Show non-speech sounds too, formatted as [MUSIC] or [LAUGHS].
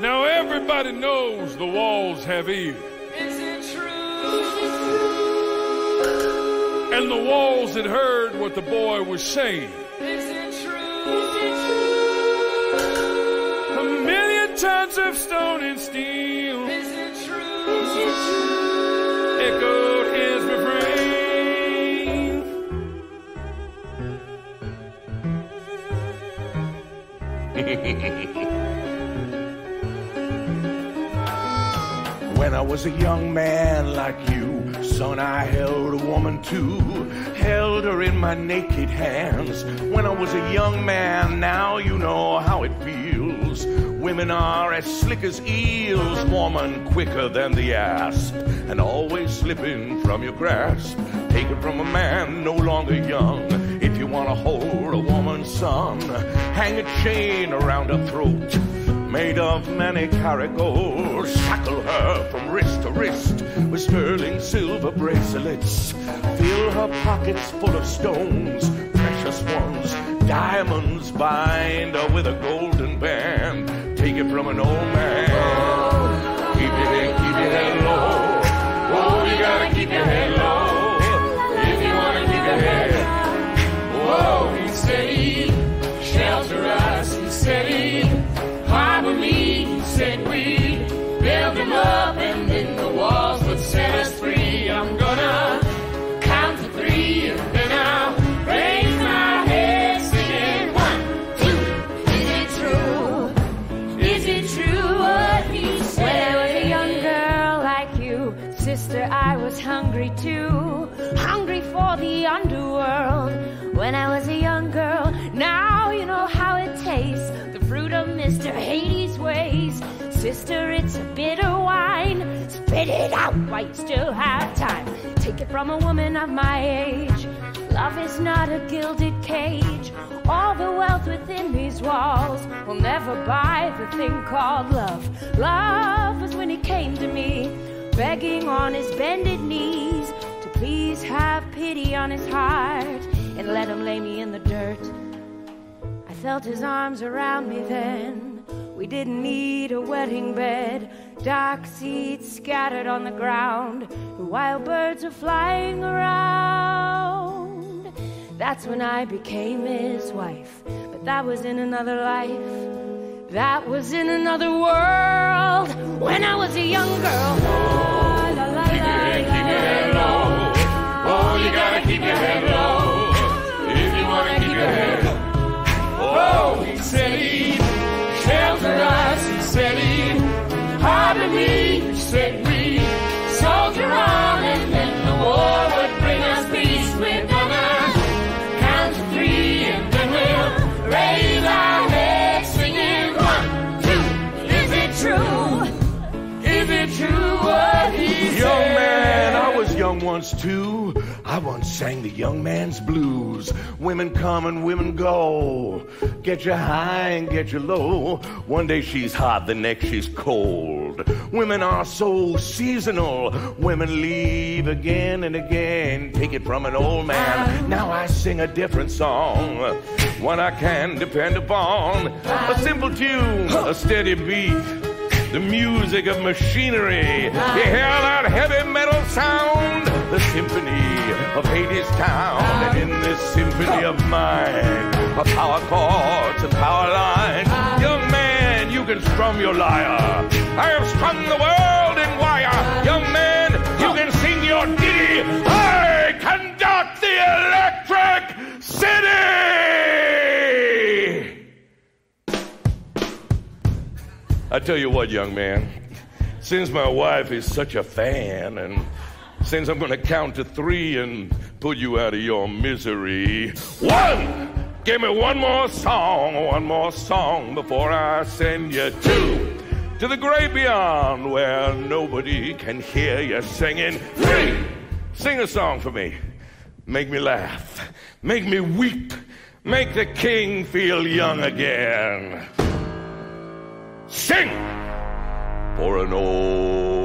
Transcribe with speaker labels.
Speaker 1: Now everybody knows the walls have ears.
Speaker 2: Is it true?
Speaker 1: And the walls had heard what the boy was saying.
Speaker 2: Is it true? Is it true?
Speaker 1: A million tons of stone and steel
Speaker 2: Is it true?
Speaker 1: Is it true? [LAUGHS]
Speaker 3: When I was a young man like you, son, I held a woman too. Held her in my naked hands. When I was a young man, now you know how it feels. Women are as slick as eels, and quicker than the asp, and always slipping from your grasp. Take it from a man no longer young. If you want to hold son, hang a chain around her throat made of many carat gold. Shackle her from wrist to wrist with sterling silver bracelets. Fill her pockets full of stones, precious ones, diamonds. Bind her with a golden band. Take it from an old man. Keep it in, keep your head low.
Speaker 4: Sister, I was hungry too. Hungry for the underworld. When I was a young girl, now you know how it tastes. The fruit of Mr. Hades' ways. Sister, it's a bitter wine. Spit it out while you still have time. Take it from a woman of my age. Love is not a gilded cage. All the wealth within these walls will never buy the thing called love. Love was when he came to me, begging on his bended knees to please have pity on his heart and let him lay me in the dirt. I felt his arms around me then. We didn't need a wedding bed. Dark seeds scattered on the ground. The wild birds are flying around. That's when I became his wife. But that was in another life. That was in another world. When I was a young girl. La, la, la,
Speaker 1: your head, keep your head low. Oh, you gotta keep your head low. If you wanna keep your head.
Speaker 2: Oh, he said he'd shelter us. He said he'd harbor me. He said
Speaker 3: once too. I once sang the young man's blues. Women come and women go. Get you high and get you low. One day she's hot, the next she's cold. Women are so seasonal. Women leave again and again. Take it from an old man. Now I sing a different song. One I can depend upon. A simple tune, a steady beat the music of machinery. You hear that symphony of Hades Town. And in this symphony of mine, are power chords and power lines. Young man, you can strum your lyre. I have strung the world in wire. Young man, you can sing your ditty. I conduct the electric city. I tell you what, young man, since my wife is such a fan, and since I'm going to count to three and put you out of your misery, one! Give me one more song, one more song before I send you two to the great beyond where nobody can hear you singing. Three! Sing a song for me. Make me laugh. Make me weep. Make the king feel young again. Sing for an old